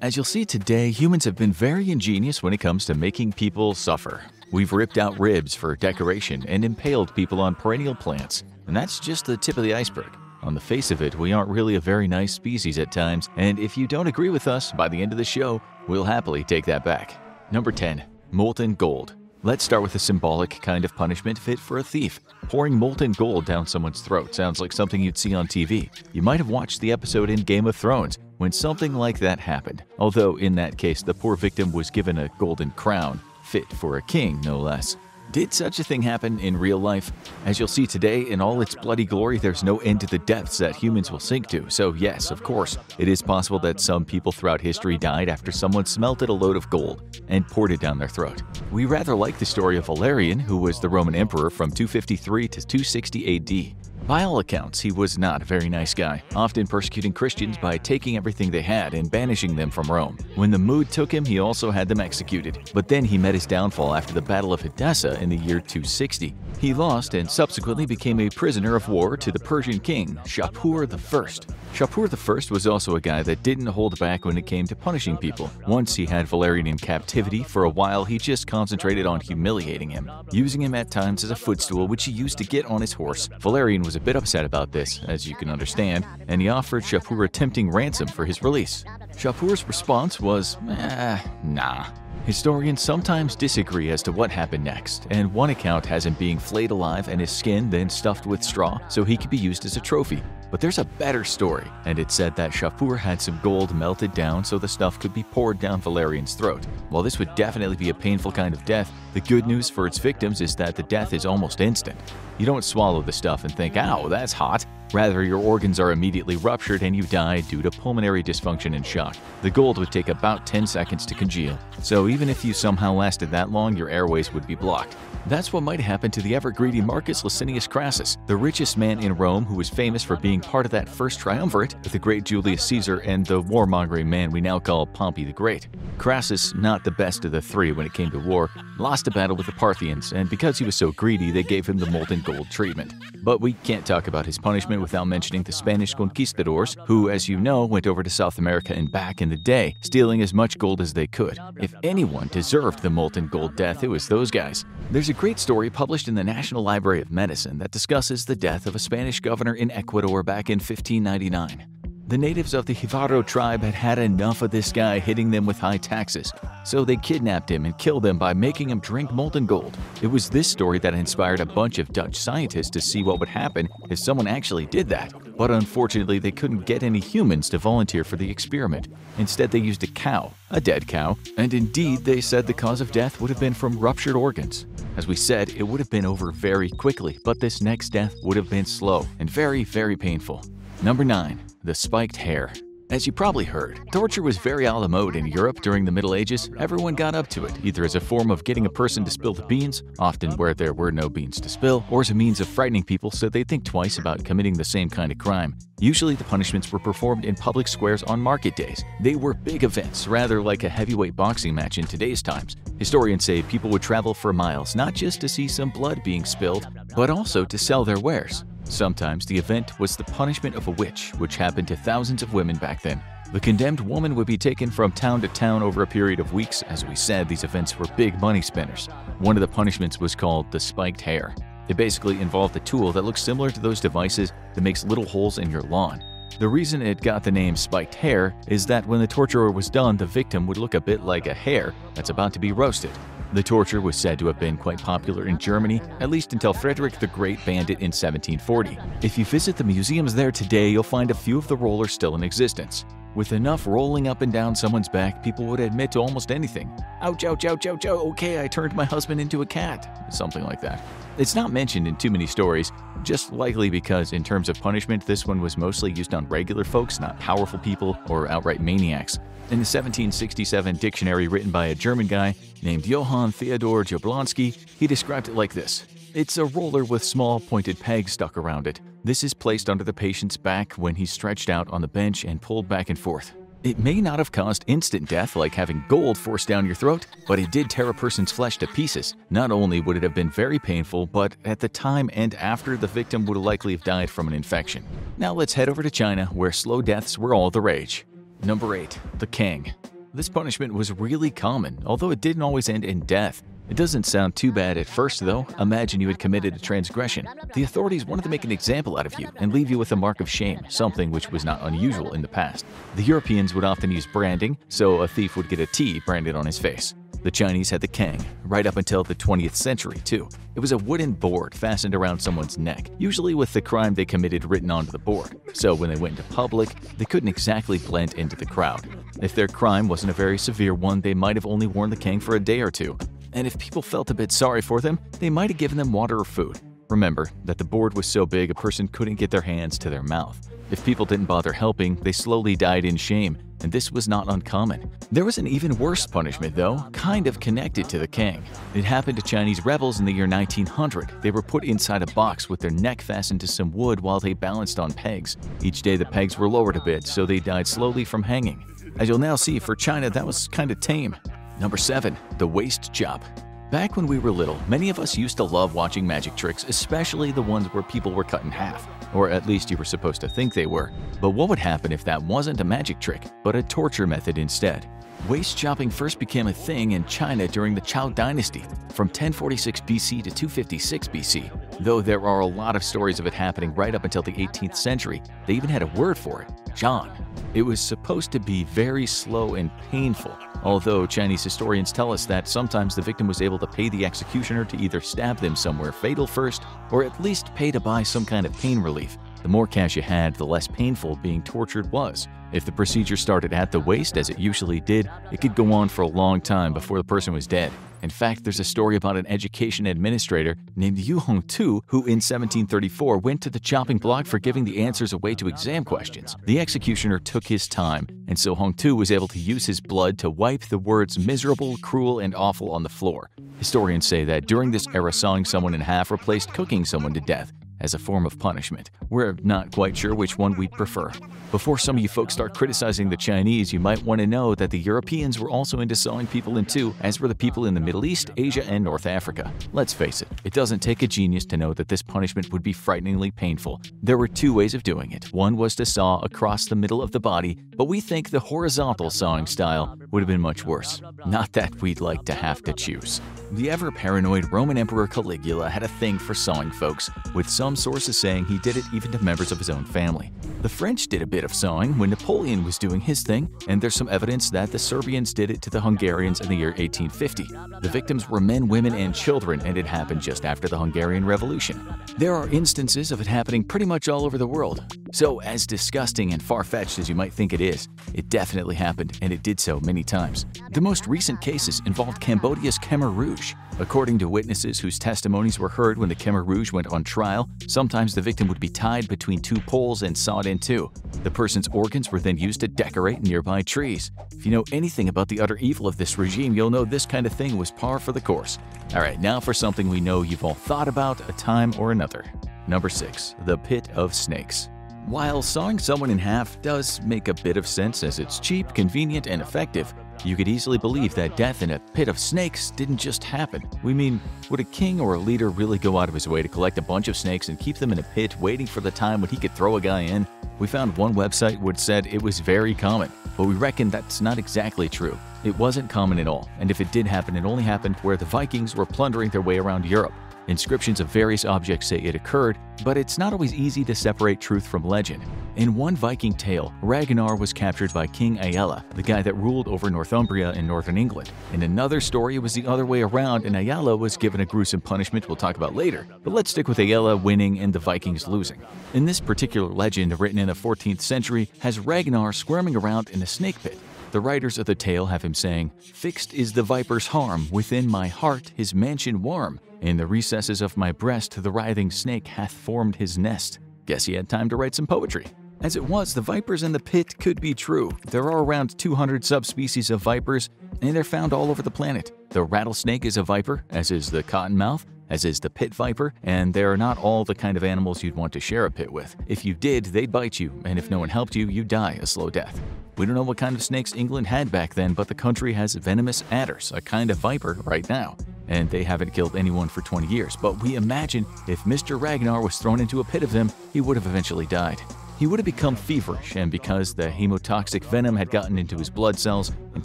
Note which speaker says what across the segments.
Speaker 1: As you'll see today, humans have been very ingenious when it comes to making people suffer. We've ripped out ribs for decoration and impaled people on perennial plants. And that's just the tip of the iceberg. On the face of it, we aren't really a very nice species at times, and if you don't agree with us, by the end of the show, we'll happily take that back. Number 10. Molten Gold Let's start with a symbolic kind of punishment fit for a thief. Pouring molten gold down someone's throat sounds like something you'd see on TV. You might have watched the episode in Game of Thrones when something like that happened, although in that case the poor victim was given a golden crown, fit for a king no less. Did such a thing happen in real life? As you'll see today, in all its bloody glory, there's no end to the depths that humans will sink to. So, yes, of course, it is possible that some people throughout history died after someone smelted a load of gold and poured it down their throat. We rather like the story of Valerian, who was the Roman emperor from 253 to 260 AD. By all accounts, he was not a very nice guy, often persecuting Christians by taking everything they had and banishing them from Rome. When the mood took him, he also had them executed. But then he met his downfall after the Battle of Edessa in the year 260. He lost and subsequently became a prisoner of war to the Persian king, Shapur I. Shapur I was also a guy that didn't hold back when it came to punishing people. Once he had Valerian in captivity, for a while he just concentrated on humiliating him, using him at times as a footstool which he used to get on his horse. Valerian was a bit upset about this, as you can understand, and he offered Shapur a tempting ransom for his release. Shapur's response was, eh, nah. Historians sometimes disagree as to what happened next, and one account has him being flayed alive and his skin then stuffed with straw so he could be used as a trophy. But there's a better story, and it said that Shapur had some gold melted down so the stuff could be poured down Valerian's throat. While this would definitely be a painful kind of death, the good news for its victims is that the death is almost instant. You don't swallow the stuff and think, ow, that's hot. Rather, your organs are immediately ruptured and you die due to pulmonary dysfunction and shock. The gold would take about 10 seconds to congeal, so even if you somehow lasted that long, your airways would be blocked. That's what might happen to the ever-greedy Marcus Licinius Crassus, the richest man in Rome who was famous for being part of that first triumvirate with the great Julius Caesar and the warmongering man we now call Pompey the Great. Crassus, not the best of the three when it came to war, lost a battle with the Parthians, and because he was so greedy, they gave him the molten gold treatment. But we can't talk about his punishment without mentioning the Spanish conquistadors, who, as you know, went over to South America and back in the day, stealing as much gold as they could. If anyone deserved the molten gold death, it was those guys. There's a great story published in the National Library of Medicine that discusses the death of a Spanish governor in Ecuador back in 1599. The natives of the Jivaro tribe had had enough of this guy hitting them with high taxes, so they kidnapped him and killed him by making him drink molten gold. It was this story that inspired a bunch of Dutch scientists to see what would happen if someone actually did that. But unfortunately, they couldn't get any humans to volunteer for the experiment. Instead, they used a cow, a dead cow, and indeed, they said the cause of death would have been from ruptured organs. As we said, it would have been over very quickly, but this next death would have been slow and very, very painful. Number 9 the spiked hare. As you probably heard, torture was very a la mode in Europe during the Middle Ages. Everyone got up to it, either as a form of getting a person to spill the beans, often where there were no beans to spill, or as a means of frightening people so they'd think twice about committing the same kind of crime. Usually the punishments were performed in public squares on market days. They were big events, rather like a heavyweight boxing match in today's times. Historians say people would travel for miles not just to see some blood being spilled, but also to sell their wares. Sometimes the event was the punishment of a witch, which happened to thousands of women back then. The condemned woman would be taken from town to town over a period of weeks. As we said, these events were big money spinners. One of the punishments was called the spiked hare. It basically involved a tool that looks similar to those devices that makes little holes in your lawn. The reason it got the name spiked hare is that when the torturer was done, the victim would look a bit like a hare that's about to be roasted. The torture was said to have been quite popular in Germany, at least until Frederick the Great banned it in 1740. If you visit the museums there today, you'll find a few of the rollers still in existence. With enough rolling up and down someone's back, people would admit to almost anything. Ouch, ouch, ouch, ouch, ouch, okay, I turned my husband into a cat. Something like that. It's not mentioned in too many stories, just likely because, in terms of punishment, this one was mostly used on regular folks, not powerful people or outright maniacs. In the 1767 dictionary written by a German guy named Johann Theodor Jablonski, he described it like this. It's a roller with small pointed pegs stuck around it. This is placed under the patient's back when he's stretched out on the bench and pulled back and forth. It may not have caused instant death like having gold forced down your throat, but it did tear a person's flesh to pieces. Not only would it have been very painful, but at the time and after, the victim would likely have died from an infection. Now let's head over to China, where slow deaths were all the rage. Number 8. The Kang This punishment was really common, although it didn't always end in death. It doesn't sound too bad at first, though. Imagine you had committed a transgression. The authorities wanted to make an example out of you and leave you with a mark of shame, something which was not unusual in the past. The Europeans would often use branding, so a thief would get a T branded on his face. The Chinese had the kang, right up until the 20th century, too. It was a wooden board fastened around someone's neck, usually with the crime they committed written onto the board. So when they went into public, they couldn't exactly blend into the crowd. If their crime wasn't a very severe one, they might have only worn the kang for a day or two. And if people felt a bit sorry for them, they might have given them water or food. Remember that the board was so big a person couldn't get their hands to their mouth. If people didn't bother helping, they slowly died in shame, and this was not uncommon. There was an even worse punishment, though, kind of connected to the kang. It happened to Chinese rebels in the year 1900. They were put inside a box with their neck fastened to some wood while they balanced on pegs. Each day the pegs were lowered a bit, so they died slowly from hanging. As you'll now see, for China, that was kind of tame. Number 7. The Waist Chop Back when we were little, many of us used to love watching magic tricks, especially the ones where people were cut in half. Or at least you were supposed to think they were. But what would happen if that wasn't a magic trick, but a torture method instead? Waist chopping first became a thing in China during the Zhou dynasty, from 1046 BC to 256 BC. Though there are a lot of stories of it happening right up until the 18th century, they even had a word for it, Zhan. It was supposed to be very slow and painful, although Chinese historians tell us that sometimes the victim was able to pay the executioner to either stab them somewhere fatal first, or at least pay to buy some kind of pain relief. The more cash you had, the less painful being tortured was. If the procedure started at the waist, as it usually did, it could go on for a long time before the person was dead. In fact, there's a story about an education administrator named Yu Hongtu who in 1734 went to the chopping block for giving the answers away to exam questions. The executioner took his time, and so Hongtu was able to use his blood to wipe the words miserable, cruel, and awful on the floor. Historians say that during this era sawing someone in half replaced cooking someone to death, as a form of punishment. We're not quite sure which one we'd prefer. Before some of you folks start criticizing the Chinese, you might want to know that the Europeans were also into sawing people in two, as were the people in the Middle East, Asia, and North Africa. Let's face it, it doesn't take a genius to know that this punishment would be frighteningly painful. There were two ways of doing it. One was to saw across the middle of the body, but we think the horizontal sawing style would have been much worse. Not that we'd like to have to choose. The ever paranoid Roman Emperor Caligula had a thing for sawing folks, with some sources saying he did it even to members of his own family. The French did a bit of sawing when Napoleon was doing his thing, and there's some evidence that the Serbians did it to the Hungarians in the year 1850. The victims were men, women, and children, and it happened just after the Hungarian Revolution. There are instances of it happening pretty much all over the world. So, as disgusting and far fetched as you might think it is, it definitely happened, and it did so many times. The most recent cases involved Cambodia's Khmer Rouge. According to witnesses whose testimonies were heard when the Khmer Rouge went on trial, sometimes the victim would be tied between two poles and sawed in two. The person's organs were then used to decorate nearby trees. If you know anything about the utter evil of this regime, you'll know this kind of thing was par for the course. Alright, now for something we know you've all thought about a time or another. Number 6. The Pit of Snakes while sawing someone in half does make a bit of sense as it's cheap, convenient, and effective, you could easily believe that death in a pit of snakes didn't just happen. We mean, would a king or a leader really go out of his way to collect a bunch of snakes and keep them in a pit waiting for the time when he could throw a guy in? We found one website which said it was very common, but we reckon that's not exactly true. It wasn't common at all, and if it did happen, it only happened where the Vikings were plundering their way around Europe. Inscriptions of various objects say it occurred, but it's not always easy to separate truth from legend. In one Viking tale, Ragnar was captured by King Aelle, the guy that ruled over Northumbria in northern England. In another story, it was the other way around and Aelle was given a gruesome punishment we'll talk about later. But let's stick with Aelle winning and the Vikings losing. In this particular legend, written in the 14th century, has Ragnar squirming around in a snake pit. The writers of the tale have him saying, Fixed is the viper's harm, within my heart his mansion warm. In the recesses of my breast, the writhing snake hath formed his nest. Guess he had time to write some poetry. As it was, the vipers in the pit could be true. There are around 200 subspecies of vipers, and they're found all over the planet. The rattlesnake is a viper, as is the cottonmouth, as is the pit viper, and they are not all the kind of animals you'd want to share a pit with. If you did, they'd bite you, and if no one helped you, you'd die a slow death. We don't know what kind of snakes England had back then, but the country has venomous adders, a kind of viper, right now and they haven't killed anyone for 20 years. But we imagine if Mr. Ragnar was thrown into a pit of them, he would have eventually died. He would have become feverish, and because the hemotoxic venom had gotten into his blood cells and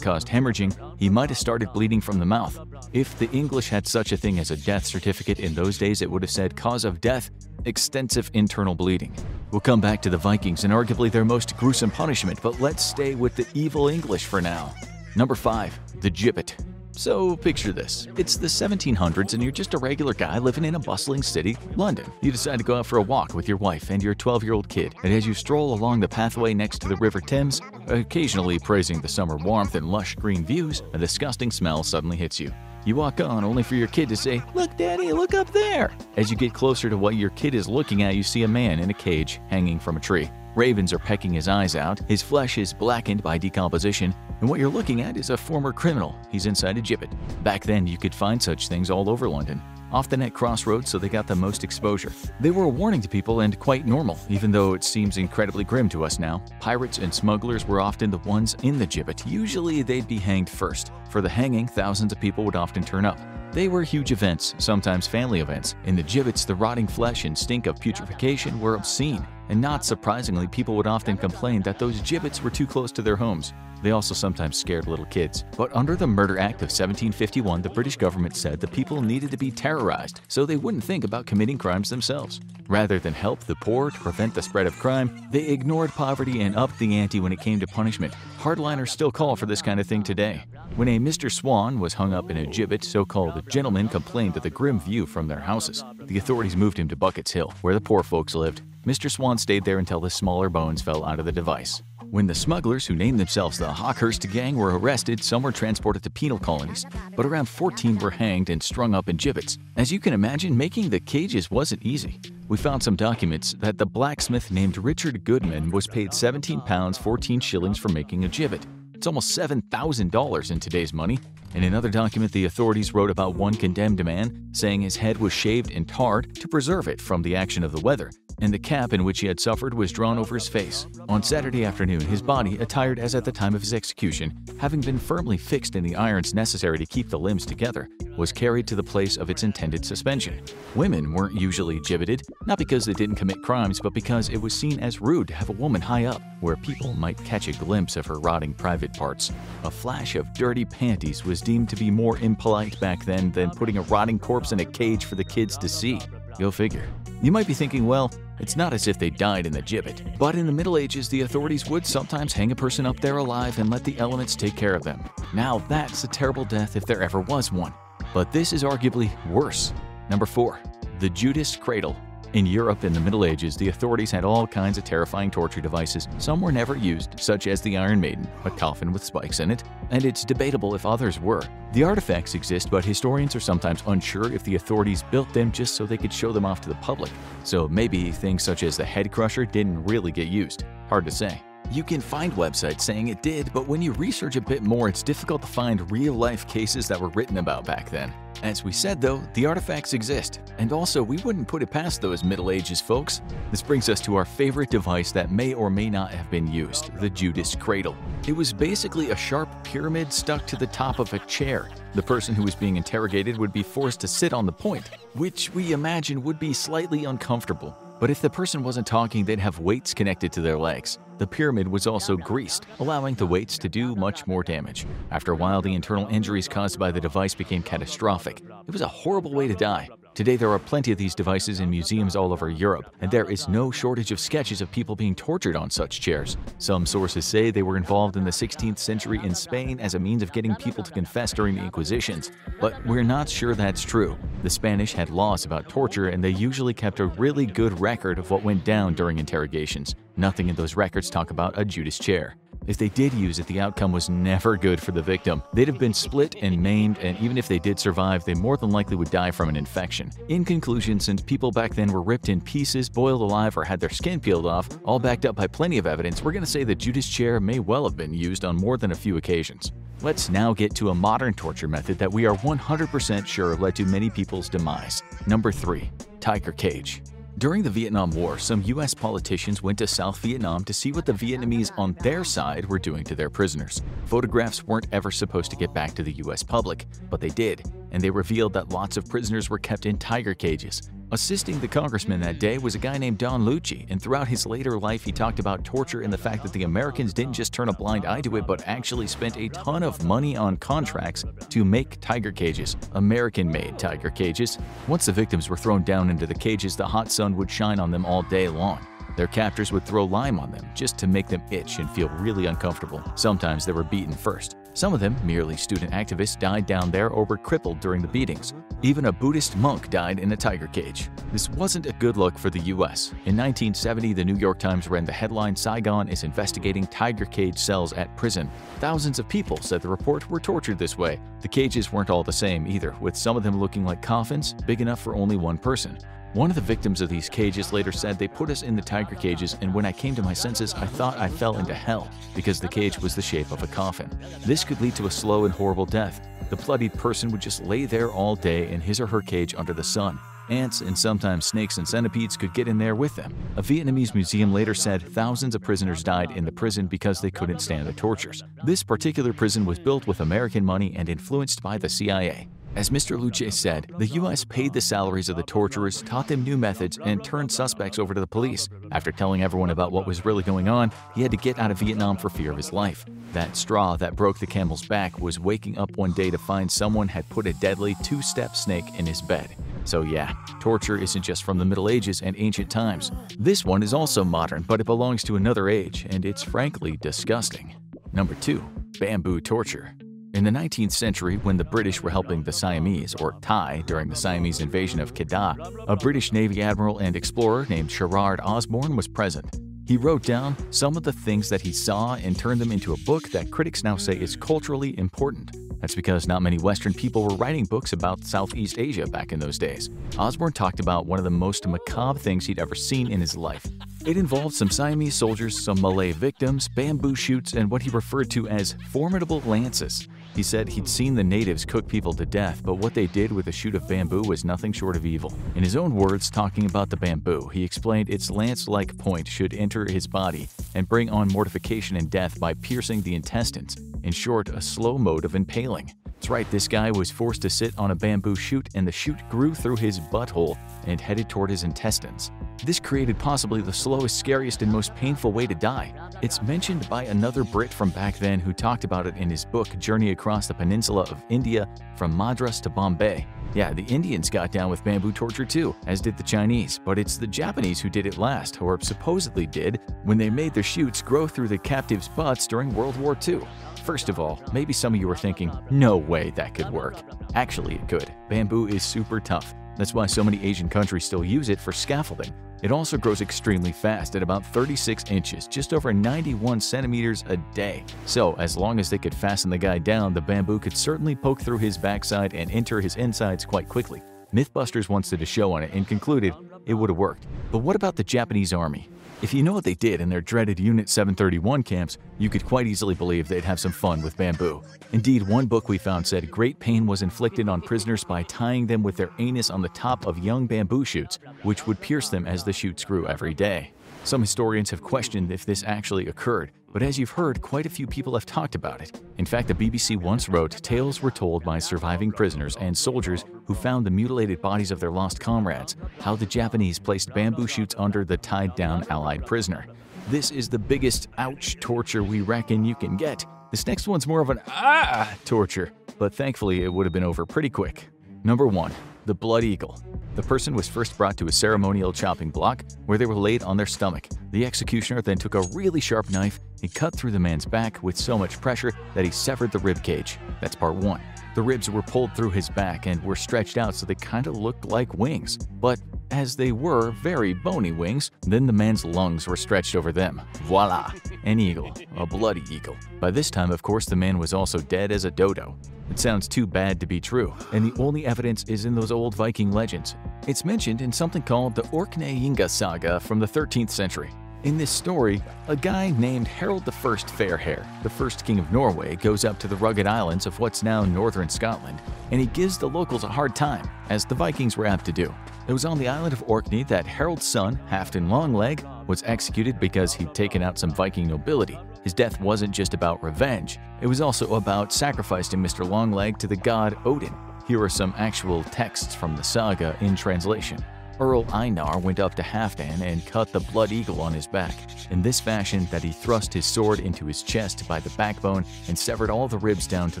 Speaker 1: caused hemorrhaging, he might have started bleeding from the mouth. If the English had such a thing as a death certificate in those days, it would have said cause of death, extensive internal bleeding. We'll come back to the Vikings and arguably their most gruesome punishment, but let's stay with the evil English for now. Number 5. The Gibbet. So picture this. It's the 1700s and you're just a regular guy living in a bustling city, London. You decide to go out for a walk with your wife and your 12-year-old kid, and as you stroll along the pathway next to the River Thames, occasionally praising the summer warmth and lush green views, a disgusting smell suddenly hits you. You walk on only for your kid to say, Look, Daddy, look up there! As you get closer to what your kid is looking at, you see a man in a cage hanging from a tree. Ravens are pecking his eyes out, his flesh is blackened by decomposition, and what you're looking at is a former criminal. He's inside a gibbet. Back then, you could find such things all over London, often at crossroads so they got the most exposure. They were a warning to people and quite normal, even though it seems incredibly grim to us now. Pirates and smugglers were often the ones in the gibbet. Usually they'd be hanged first. For the hanging, thousands of people would often turn up. They were huge events, sometimes family events. In the gibbets, the rotting flesh and stink of putrefaction were obscene. And not surprisingly, people would often complain that those gibbets were too close to their homes. They also sometimes scared little kids. But under the Murder Act of 1751, the British government said the people needed to be terrorized so they wouldn't think about committing crimes themselves. Rather than help the poor to prevent the spread of crime, they ignored poverty and upped the ante when it came to punishment. Hardliners still call for this kind of thing today. When a Mr. Swan was hung up in a gibbet, so-called gentlemen complained of the grim view from their houses. The authorities moved him to Buckets Hill, where the poor folks lived. Mr. Swan stayed there until the smaller bones fell out of the device. When the smugglers, who named themselves the Hawkhurst Gang, were arrested, some were transported to penal colonies, but around 14 were hanged and strung up in gibbets. As you can imagine, making the cages wasn't easy. We found some documents that the blacksmith named Richard Goodman was paid 17 pounds 14 shillings for making a gibbet. It's almost $7,000 in today's money. In another document, the authorities wrote about one condemned man, saying his head was shaved and tarred to preserve it from the action of the weather and the cap in which he had suffered was drawn over his face. On Saturday afternoon, his body, attired as at the time of his execution, having been firmly fixed in the irons necessary to keep the limbs together, was carried to the place of its intended suspension. Women weren't usually gibbeted, not because they didn't commit crimes, but because it was seen as rude to have a woman high up, where people might catch a glimpse of her rotting private parts. A flash of dirty panties was deemed to be more impolite back then than putting a rotting corpse in a cage for the kids to see. Go figure. You might be thinking, well, it's not as if they died in the gibbet, but in the Middle Ages, the authorities would sometimes hang a person up there alive and let the elements take care of them. Now, that's a terrible death if there ever was one. But this is arguably worse. Number 4. The Judas Cradle in Europe in the Middle Ages, the authorities had all kinds of terrifying torture devices. Some were never used, such as the Iron Maiden, a coffin with spikes in it, and it's debatable if others were. The artifacts exist, but historians are sometimes unsure if the authorities built them just so they could show them off to the public. So maybe things such as the head crusher didn't really get used. Hard to say. You can find websites saying it did, but when you research a bit more, it's difficult to find real-life cases that were written about back then. As we said though, the artifacts exist, and also we wouldn't put it past those Middle Ages folks. This brings us to our favorite device that may or may not have been used, the Judas Cradle. It was basically a sharp pyramid stuck to the top of a chair. The person who was being interrogated would be forced to sit on the point, which we imagine would be slightly uncomfortable. But if the person wasn't talking, they'd have weights connected to their legs. The pyramid was also greased, allowing the weights to do much more damage. After a while, the internal injuries caused by the device became catastrophic. It was a horrible way to die. Today, there are plenty of these devices in museums all over Europe, and there is no shortage of sketches of people being tortured on such chairs. Some sources say they were involved in the 16th century in Spain as a means of getting people to confess during the Inquisitions, but we're not sure that's true. The Spanish had laws about torture, and they usually kept a really good record of what went down during interrogations. Nothing in those records talk about a Judas chair. If they did use it, the outcome was never good for the victim. They'd have been split and maimed, and even if they did survive, they more than likely would die from an infection. In conclusion, since people back then were ripped in pieces, boiled alive, or had their skin peeled off, all backed up by plenty of evidence, we're going to say the Judas chair may well have been used on more than a few occasions. Let's now get to a modern torture method that we are 100% sure led to many people's demise. Number 3. Tiger Cage during the Vietnam War, some U.S. politicians went to South Vietnam to see what the Vietnamese on their side were doing to their prisoners. Photographs weren't ever supposed to get back to the U.S. public, but they did, and they revealed that lots of prisoners were kept in tiger cages. Assisting the congressman that day was a guy named Don Luce, and throughout his later life, he talked about torture and the fact that the Americans didn't just turn a blind eye to it, but actually spent a ton of money on contracts to make tiger cages, American made tiger cages. Once the victims were thrown down into the cages, the hot sun would shine on them all day long. Their captors would throw lime on them just to make them itch and feel really uncomfortable. Sometimes they were beaten first. Some of them, merely student activists, died down there or were crippled during the beatings. Even a Buddhist monk died in a tiger cage. This wasn't a good look for the US. In 1970, the New York Times ran the headline Saigon is investigating tiger cage cells at prison. Thousands of people said the report were tortured this way. The cages weren't all the same either, with some of them looking like coffins, big enough for only one person. One of the victims of these cages later said they put us in the tiger cages and when I came to my senses I thought I fell into hell because the cage was the shape of a coffin. This could lead to a slow and horrible death. The bloodied person would just lay there all day in his or her cage under the sun. Ants and sometimes snakes and centipedes could get in there with them. A Vietnamese museum later said thousands of prisoners died in the prison because they couldn't stand the tortures. This particular prison was built with American money and influenced by the CIA. As Mr. Luce said, the U.S. paid the salaries of the torturers, taught them new methods, and turned suspects over to the police. After telling everyone about what was really going on, he had to get out of Vietnam for fear of his life. That straw that broke the camel's back was waking up one day to find someone had put a deadly two-step snake in his bed. So yeah, torture isn't just from the Middle Ages and ancient times. This one is also modern, but it belongs to another age, and it's frankly disgusting. Number 2. Bamboo Torture in the 19th century, when the British were helping the Siamese, or Thai, during the Siamese invasion of Kedah, a British Navy admiral and explorer named Sherard Osborne was present. He wrote down some of the things that he saw and turned them into a book that critics now say is culturally important. That's because not many Western people were writing books about Southeast Asia back in those days. Osborne talked about one of the most macabre things he'd ever seen in his life. It involved some Siamese soldiers, some Malay victims, bamboo shoots, and what he referred to as formidable lances. He said he'd seen the natives cook people to death, but what they did with a shoot of bamboo was nothing short of evil. In his own words, talking about the bamboo, he explained its lance-like point should enter his body and bring on mortification and death by piercing the intestines. In short, a slow mode of impaling. That's right, this guy was forced to sit on a bamboo shoot and the shoot grew through his butthole and headed toward his intestines. This created possibly the slowest, scariest, and most painful way to die. It's mentioned by another Brit from back then who talked about it in his book Journey Across the Peninsula of India from Madras to Bombay. Yeah, the Indians got down with bamboo torture too, as did the Chinese, but it's the Japanese who did it last, or supposedly did, when they made their shoots grow through the captives' butts during World War II. First of all, maybe some of you are thinking, no way that could work. Actually, it could. Bamboo is super tough. That's why so many Asian countries still use it for scaffolding. It also grows extremely fast at about 36 inches, just over 91 centimeters a day. So, as long as they could fasten the guy down, the bamboo could certainly poke through his backside and enter his insides quite quickly. Mythbusters once did a show on it and concluded it would have worked. But what about the Japanese army? If you know what they did in their dreaded Unit 731 camps, you could quite easily believe they'd have some fun with bamboo. Indeed, one book we found said great pain was inflicted on prisoners by tying them with their anus on the top of young bamboo shoots, which would pierce them as the shoots grew every day. Some historians have questioned if this actually occurred, but as you've heard, quite a few people have talked about it. In fact, the BBC once wrote tales were told by surviving prisoners and soldiers who found the mutilated bodies of their lost comrades, how the Japanese placed bamboo shoots under the tied-down Allied prisoner. This is the biggest ouch torture we reckon you can get. This next one's more of an ah torture, but thankfully it would have been over pretty quick. Number 1. The Blood Eagle the person was first brought to a ceremonial chopping block where they were laid on their stomach. The executioner then took a really sharp knife and cut through the man's back with so much pressure that he severed the rib cage. That's part 1. The ribs were pulled through his back and were stretched out so they kind of looked like wings. But as they were very bony wings, then the man's lungs were stretched over them. Voila! An eagle. A bloody eagle. By this time, of course, the man was also dead as a dodo. It sounds too bad to be true, and the only evidence is in those old Viking legends. It's mentioned in something called the Orkneyinga saga from the 13th century. In this story, a guy named Harold I Fairhair, the first king of Norway, goes up to the rugged islands of what's now northern Scotland, and he gives the locals a hard time, as the Vikings were apt to do. It was on the island of Orkney that Harold's son, Halfdan Longleg, was executed because he'd taken out some Viking nobility. His death wasn't just about revenge, it was also about sacrificing Mr. Longleg to the god Odin. Here are some actual texts from the saga in translation. Earl Einar went up to Halfdan and cut the blood eagle on his back, in this fashion that he thrust his sword into his chest by the backbone and severed all the ribs down to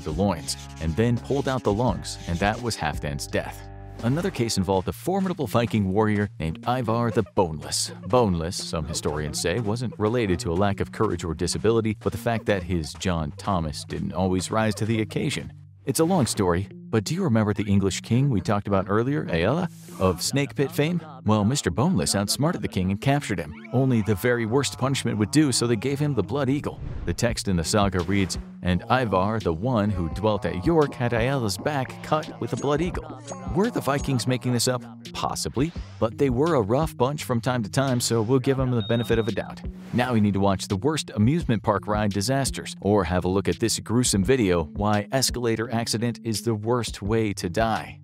Speaker 1: the loins, and then pulled out the lungs, and that was Halfdan's death. Another case involved a formidable Viking warrior named Ivar the Boneless. Boneless, some historians say, wasn't related to a lack of courage or disability, but the fact that his John Thomas didn't always rise to the occasion. It's a long story, but do you remember the English king we talked about earlier, Aella, of Snake Pit fame? Well, Mr. Boneless outsmarted the king and captured him. Only the very worst punishment would do, so they gave him the Blood Eagle. The text in the saga reads, And Ivar, the one who dwelt at York, had Aella's back cut with a Blood Eagle. Were the Vikings making this up? Possibly, but they were a rough bunch from time to time, so we'll give them the benefit of a doubt. Now you need to watch the worst amusement park ride disasters, or have a look at this gruesome video, Why Escalator Accident is the Worst Way to Die.